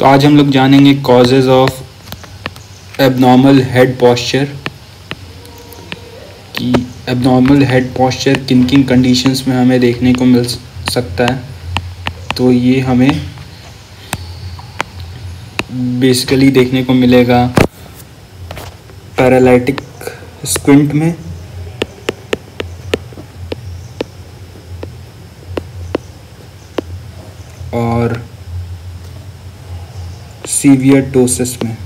तो आज हम लोग जानेंगे causes of abnormal head posture कि एबनॉर्मल हेड पॉस्चर किन किन कंडीशंस में हमें देखने को मिल सकता है। तो ये हमें बेसिकली देखने को मिलेगा पैरालिटिक स्क्विंट में। और सीवियर डोसेस में।